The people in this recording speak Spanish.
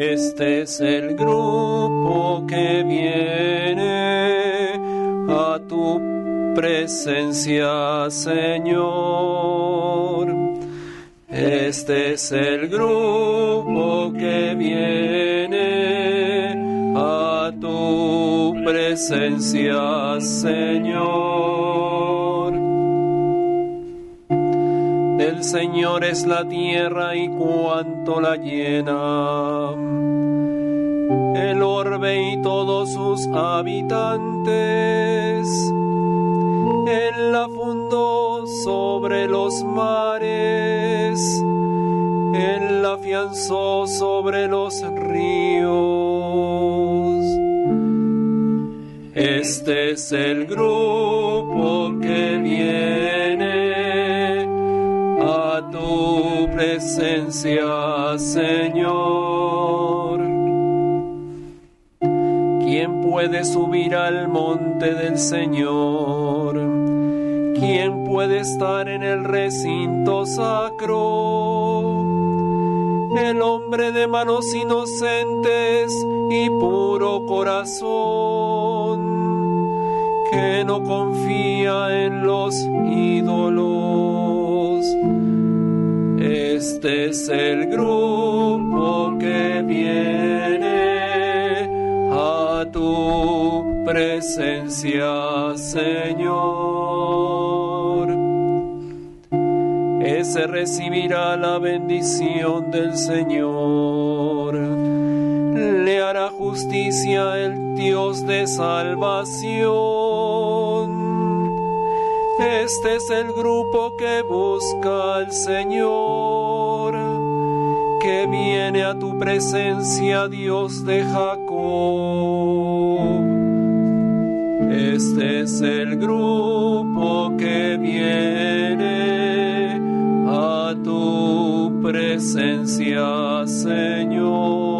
Este es el grupo que viene a tu presencia, Señor. Este es el grupo que viene a tu presencia, Señor. El Señor es la tierra y cuanto la llena, el orbe y todos sus habitantes. Él la fundó sobre los mares, Él la afianzó sobre los ríos. Este es el grupo que viene presencia, Señor. ¿Quién puede subir al monte del Señor? ¿Quién puede estar en el recinto sacro? El hombre de manos inocentes y puro corazón, que no confía en los ídolos. Este es el grupo que viene a tu presencia, Señor. Ese recibirá la bendición del Señor. Le hará justicia el Dios de salvación. Este es el grupo que busca al Señor, que viene a tu presencia, Dios de Jacob. Este es el grupo que viene a tu presencia, Señor.